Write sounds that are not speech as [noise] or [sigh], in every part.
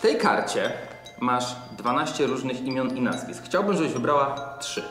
W tej karcie masz 12 różnych imion i nazwisk. Chciałbym, żebyś wybrała 3.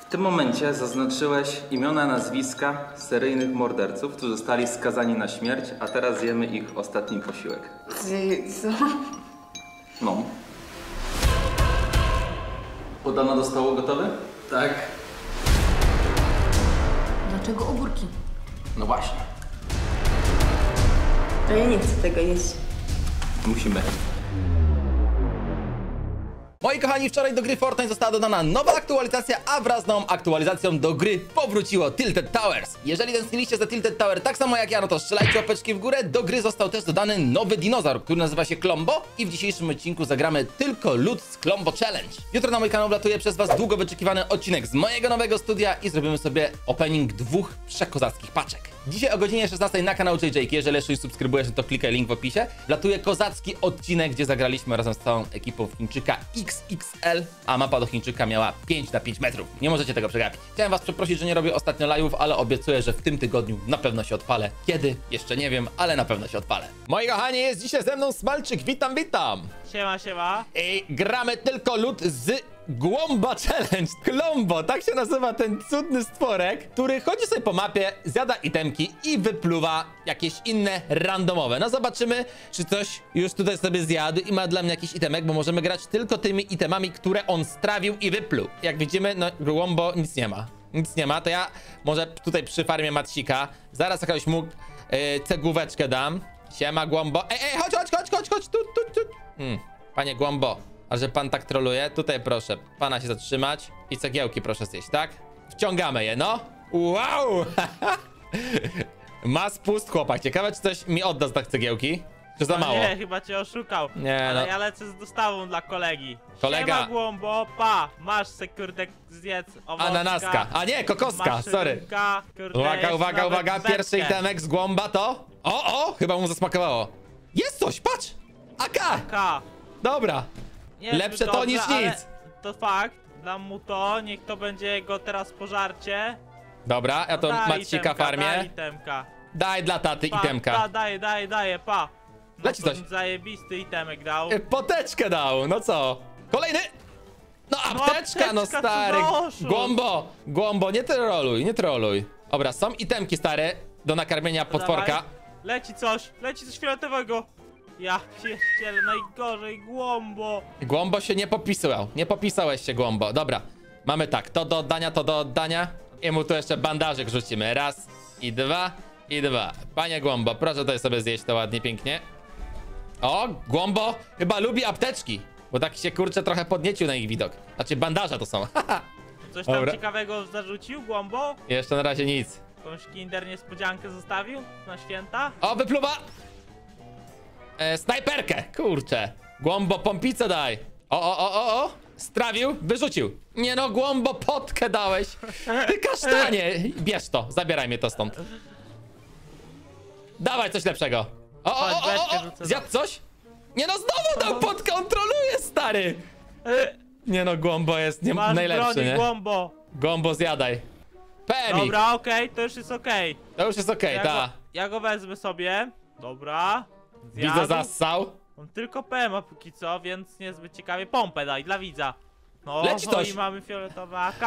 W tym momencie zaznaczyłeś imiona, nazwiska seryjnych morderców, którzy zostali skazani na śmierć, a teraz jemy ich ostatni posiłek. Co? No. Udano do stołu gotowy? Tak. Dlaczego ogórki? No właśnie. A ja nie chcę tego jeść. Musimy. Moi kochani, wczoraj do gry Fortnite została dodana nowa aktualizacja, a wraz z nową aktualizacją do gry powróciło Tilted Towers. Jeżeli tęskniliście za Tilted Tower tak samo jak ja, no to strzelajcie łapeczki w górę. Do gry został też dodany nowy dinozaur, który nazywa się Klombo i w dzisiejszym odcinku zagramy tylko lód z Klombo Challenge. Jutro na mój kanał wlatuje przez was długo wyczekiwany odcinek z mojego nowego studia i zrobimy sobie opening dwóch przekozackich paczek. Dzisiaj o godzinie 16 na kanał JJK, jeżeli jeszcze nie subskrybujesz, to klikaj link w opisie. Latuje kozacki odcinek, gdzie zagraliśmy razem z całą ekipą Chińczyka XXL, a mapa do Chińczyka miała 5 na 5 metrów. Nie możecie tego przegapić. Chciałem was przeprosić, że nie robię ostatnio live'ów, ale obiecuję, że w tym tygodniu na pewno się odpalę. Kiedy? Jeszcze nie wiem, ale na pewno się odpalę. Moi kochani, jest dzisiaj ze mną Smalczyk, witam, witam! Siema, siema. I gramy tylko lód z Głąba Challenge. Klombo, tak się nazywa ten cudny stworek, który chodzi sobie po mapie, zjada itemki i wypluwa jakieś inne randomowe. No zobaczymy, czy coś już tutaj sobie zjadł i ma dla mnie jakiś itemek, bo możemy grać tylko tymi itemami, które on strawił i wypluł. Jak widzimy, no Głąbo nic nie ma. Nic nie ma, to ja może tutaj przy farmie Matsika zaraz jakąś mu yy, cegłóweczkę dam. Siema Głąbo. Ej, ej, chodź, chodź, chodź, chodź, chodź, tu, tu, tu. Hmm, panie Głąbo, a że pan tak troluje, tutaj proszę pana się zatrzymać i cegiełki proszę zjeść, tak? Wciągamy je, no. Wow! [laughs] Ma spust chłopak. Ciekawe, czy coś mi odda z tak cegiełki? Czy za No mało? Nie, chyba cię oszukał. Nie, Ale no. ja lecę z dostawą dla kolegi. Kolega. Siema głąbo, pa, masz se kurde zjedz owocka. Ananaska. A nie, kokoska, sorry. kurde, Uwaga, uwaga, uwaga. Pierwszy itemek z głąba to... O, o! Chyba mu zasmakowało. Jest coś, patrz! AK! Ka. Dobra. Nie Lepsze zbyt to dobrze, niż ale nic. To fakt, dam mu to, niech to będzie jego teraz pożarcie. Dobra, ja to Daj Macika itemka, Daj farmię. itemka. Daj dla taty Pa, itemka. Da, daję, daję, daję, pa. No Leci coś. Zajebisty itemek dał. Y, Poteczkę dał, no co? Kolejny! No apteczka, no apteczka, stary! cudoszu. Głąbo, głąbo, nie troluj, nie troluj. Dobra, są itemki stare do nakarmienia potworka. Leci coś, leci coś fioletowego. Ja pierdzielę, najgorzej, głąbo. Głąbo się nie popisał, nie popisałeś się głąbo. Dobra, mamy tak, to do oddania, to do oddania. I mu tu jeszcze bandażyk rzucimy. Raz i dwa i dwa. Panie głąbo, proszę tutaj sobie zjeść to ładnie, pięknie. O, głąbo chyba lubi apteczki. Bo tak się kurczę trochę podniecił na ich widok. Znaczy bandaża to są. [laughs] Coś tam Dobra. ciekawego zarzucił, głąbo? Jeszcze na razie nic. Jakąś kinder niespodziankę zostawił na święta? O, wypluwa! E, snajperkę, kurczę. Głąbo, pompicę daj. O, o, o, o, o. Strawił, wyrzucił. Nie no, głąbo, potkę dałeś. Ty kasztanie. Bierz to, zabieraj mnie to stąd. Dawaj coś lepszego. O, o, o, o, o. Zjadł coś? Nie no, znowu dał potkę, on troluje, stary. Nie no, głąbo jest nie, Masz najlepszy, broni, nie? głąbo. Głąbo zjadaj. Pemik. Dobra, okej, to już jest okej. To już jest okej, Ja, ta. go, ja go wezmę sobie. Dobra. Widzę Zjadł. zassał. On tylko PM ma póki co, więc niezbyt ciekawie. Pompę daj, dla widza. No, Leci coś. i mamy fioletowe AK.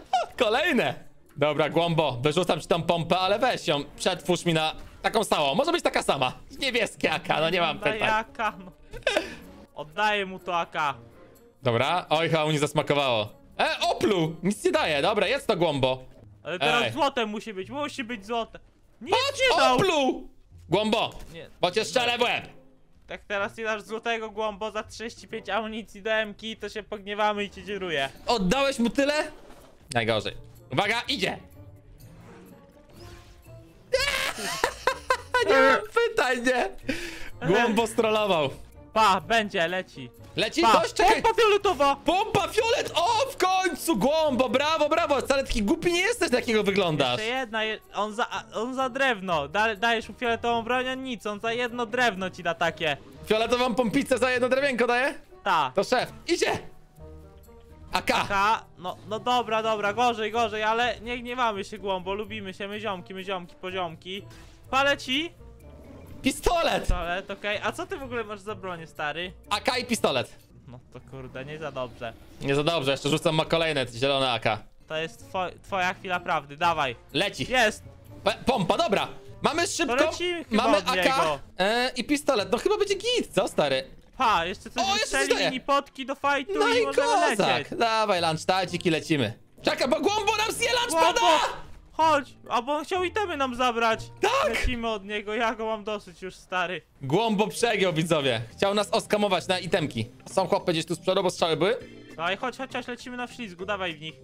[laughs] Kolejne! Dobra, głąbo, wyrzucam ci tą pompę, ale weź ją, przetwórz mi na taką samą. Może być taka sama. Niebieskie AK, no nie mam Daj pytań. AK, no. [laughs] Oddaję mu to AK. Dobra, oj, chyba mu nie zasmakowało. E, oplu! Nic nie daje, dobra, jest to głąbo. Ale teraz Ej. złote musi być, musi być złote. Nic Patrz, nie dał. oplu! Głąbo, Nie, bo cię strzelę w łeb. tak teraz nie dasz złotego głąbo za 35 amunicji do MK, to się pogniewamy i cię dzieruje. Oddałeś mu tyle? Najgorzej. Uwaga, idzie! [laughs] nie mam pytań, nie? Głąbo strollował. Pa, będzie, leci. Leci Pa, coś? Czekaj, pompa fioletowa. Pompa fiolet! O, końcu! Głąbo, brawo, brawo! Wcale taki głupi nie jesteś, na jakiego wyglądasz. Jeszcze jedna, je, on za, on za drewno. Da, dajesz mu fioletową broń, nic, on za jedno drewno ci da takie. Fioletową pompicę za jedno drewienko daje? Ta. To szef. Idzie! AK! Ka, no, no dobra, dobra, gorzej, gorzej, ale nie gniewamy się głąbo, lubimy się, my ziomki, my ziomki, poziomki. Paleci. Pistolet! Pistolet, okej. A co ty w ogóle masz za bronię, stary? AK i pistolet. No to kurde, nie za dobrze. Nie za dobrze, jeszcze rzucam ma kolejne zielone AK. To jest two twoja chwila prawdy, dawaj. Leci. Jest! Pe- Pompa, dobra. Mamy szybko, mamy AK e, i pistolet. No chyba będzie git, co stary? Pa, jeszcze coś O, jeszcze mini potki do fajtu No i, i możemy kozak. lecieć. Dawaj, lunchtadzik i lecimy. Czekaj, bo głąbo nam zje lunchpada! Łabo! Chodź, a bo on chciał itemy nam zabrać. Tak! Lecimy od niego, ja go mam dosyć już, stary. Głąbo przegiął, widzowie. Chciał nas oskamować na itemki. Są chłopy gdzieś tu z przodu, bo strzały były? Dawaj, chodź, chodź, chodź, lecimy na ślizgu, dawaj w nich.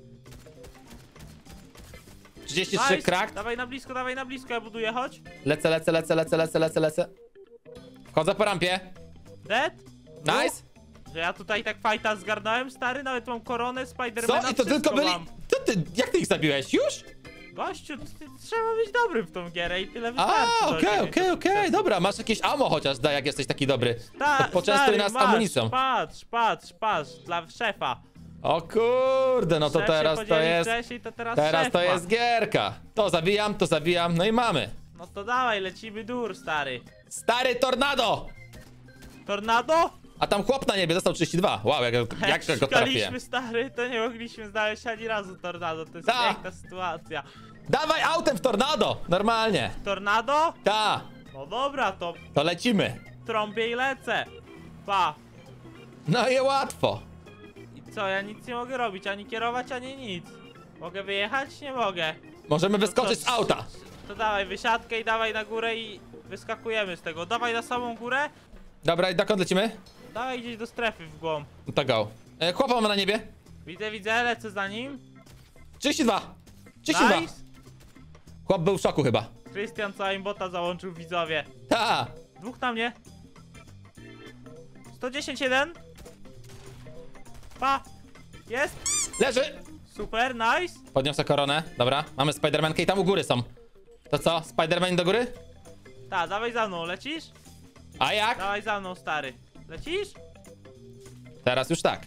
33 Nice. krak. Dawaj na blisko, dawaj na blisko, ja buduję, chodź. Lecę, lecę, lecę, lecę, lecę, lecę, lecę. Wchodzę po rampie. Dead? Nice. Że ja tutaj tak fajta zgarnąłem, stary, nawet mam koronę, Co? Spidermana, I to tylko byli... mam. Ty, jak ty ich zabiłeś? Już? Gościu, ty, trzeba być dobrym w tą gierę i tyle A, wystarczy. okej, osiągnięcia okej, okej, sukcesu. dobra, masz jakieś ammo chociaż, da, jak jesteś taki dobry. Ta, To poczęstuj stary, nas masz, amunicją. Patrz, patrz, patrz, dla szefa. O kurde, no to Szef się teraz to jest... Wcześniej, to teraz Teraz szef to ma. jest gierka. To zabijam, to zabijam, no i mamy. No to dawaj, lecimy dur, stary. Stary tornado! Tornado? A tam chłop na niebie dostał 32. Wow, jak, [laughs] jak go trafiłem. stary, to nie mogliśmy znaleźć ani razu tornado. To jest Ta. piękna sytuacja. Dawaj autem w tornado! Normalnie. Tornado? Ta, No dobra, to to lecimy. trąbię i lecę. Pa. No i łatwo. I co, ja nic nie mogę robić, ani kierować, ani nic. Mogę wyjechać? Nie mogę. Możemy No wyskoczyć z auta. To dawaj wysiadkę i dawaj na górę i wyskakujemy z tego. Dawaj na samą górę, Dobra, i dokąd lecimy? Dawaj gdzieś do strefy w głąb. No to go. E, chłopa mamy na niebie. Widzę, widzę, lecę za nim. 32. 32. Nice. Chłop był w szoku chyba. Krystian co bota załączył widzowie. Ta. Dwóch na mnie. 110 jeden. Pa. Jest. Leży. Super, nice. Podniosę koronę. Dobra, mamy Spidermankę i tam u góry są. To co? Spiderman do góry? Ta, dawaj za mną, lecisz? A jak? Dawaj za mną, stary. Lecisz? Teraz już tak.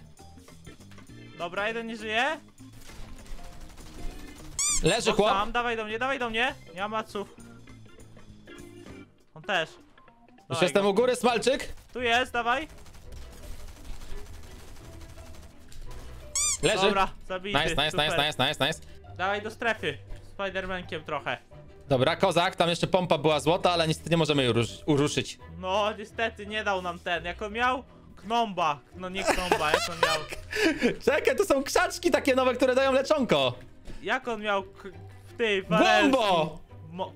Dobra, jeden nie żyje. Leży chłop. Tam, dawaj do mnie, dawaj do mnie. Nie ma maców. On też. Już Dawaj jestem go. u góry, smalczyk. Tu jest, dawaj. Leży. Dobra, zabity. Nice, nice, super. nice, nice, nice, nice. Dawaj do strefy. Spidermankiem trochę. Dobra, kozak, tam jeszcze pompa była złota, ale niestety nie możemy jej urusz- uruszyć. No, niestety nie dał nam ten. Jak on miał? Knomba. No nie knomba, jak on miał? [laughs] Czekaj, to są krzaczki takie nowe, które dają leczonko. Jak on miał w tej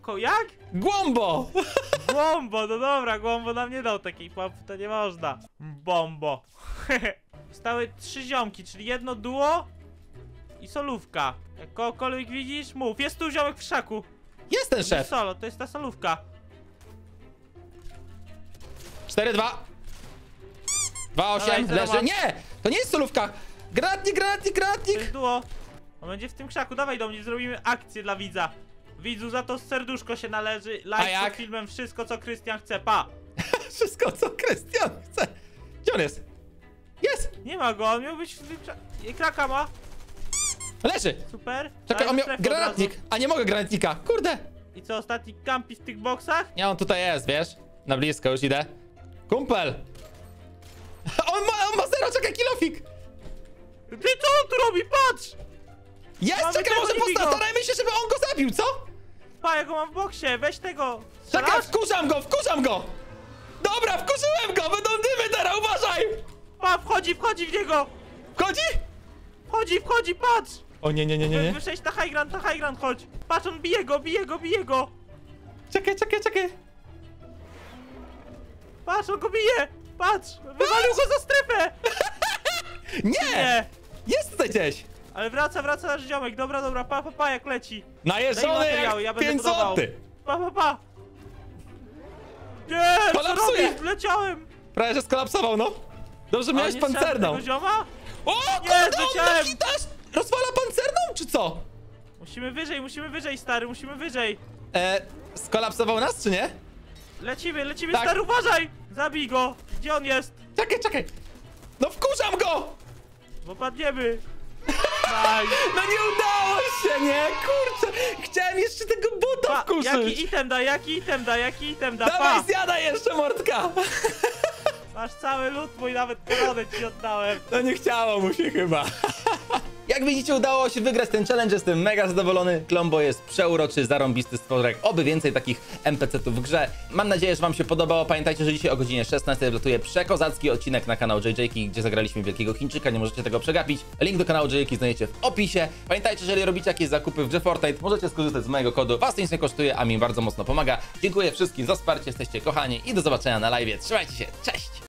ko jak? Głąbo! [laughs] Głąbo, no dobra, Głąbo nam nie dał takiej papy, to nie można. Bombo. [laughs] Stały trzy ziomki, czyli jedno duo i solówka. Jak kogokolwiek widzisz, mów. Jest tu ziomek w szaku. Jest ten To szef. solo, to jest ta solówka. 4-2. 2-8, Dawaj, zero leży. ma. Nie! To nie jest solówka! Granatnik, granatnik, To granatnik! jest duo. On będzie w tym krzaku, dawaj do mnie, zrobimy akcję dla widza. Widzu, za to serduszko się należy. Like pod filmem, wszystko co Krystian chce, pa. [laughs] Wszystko, co Krystian chce. Gdzie on jest? Jest! Nie ma go, on miał być w tym krzaku. Kraka ma, Leży! super. Czekaj, on miał granatnik, a nie mogę granatnika. Kurde! I co, ostatni kampi w tych boksach? Nie, on tutaj jest, wiesz? Na blisko, już idę. Kumpel! [laughs] On ma, on ma zero, czekaj, kilofik! Ty co on tu robi, patrz! Jest, Mamy czekaj, może postarajmy się, żeby on go zabił, co? Pa, ja go mam w boksie, weź tego. Czekaj, wkurzam go, wkurzam go! Dobra, wkurzyłem go, będą dymy teraz, uważaj! Pa, wchodzi, wchodzi w niego! Wchodzi? Wchodzi, wchodzi, patrz! O nie, nie, nie, nie, nie. wyszedł na high ground, na high ground, chodź! Patrz, on bije go, bije go, bije go! Czekaj, czekaj, czekaj. Patrz, on go bije! Patrz! Wywalił go za strefę! [laughs] Nie! Nie! Jest tutaj gdzieś! Ale wraca, wraca nasz ziomek, dobra, dobra, pa, pa, pa, jak leci! Najeżdżony jak ja będę 5 budował. złoty. Pa, pa, pa! Nie! Co Kolapsuje. robisz? Leciałem! Prawie, że skolapsował, no. Dobrze, miałeś pancerną. tego zioma? O, Nie, kurde, on! Rozwala pancerną, czy co? Musimy wyżej, musimy wyżej, stary, musimy wyżej! E, skolapsował nas, czy nie? Lecimy, lecimy, Tak. stary, uważaj! Zabij go! Gdzie on jest? Czekaj, czekaj. No wkurzam go! Bo padniemy! [laughs] No nie udało się, nie? Kurczę, chciałem jeszcze tego buta Pa, wkurzyć. jaki item da, jaki item da, jaki item da, Dawaj, pa! zjada jeszcze mordka. Masz cały lód mój, nawet koronę ci oddałem. No nie chciało mu się chyba. Jak widzicie, udało się wygrać ten challenge, jestem mega zadowolony. Klombo jest przeuroczy, zarąbisty stworek. Oby więcej takich NPC-ów w grze. Mam nadzieję, że wam się podobało. Pamiętajcie, że dzisiaj o godzinie 16 wlatuje przekozacki odcinek na kanał JJki, gdzie zagraliśmy Wielkiego Chińczyka, nie możecie tego przegapić. Link do kanału JJki znajdziecie w opisie. Pamiętajcie, że jeżeli robicie jakieś zakupy w grze Fortnite, możecie skorzystać z mojego kodu. Was nic nie kosztuje, a mi bardzo mocno pomaga. Dziękuję wszystkim za wsparcie, jesteście kochani i do zobaczenia na live. Trzymajcie się, cześć!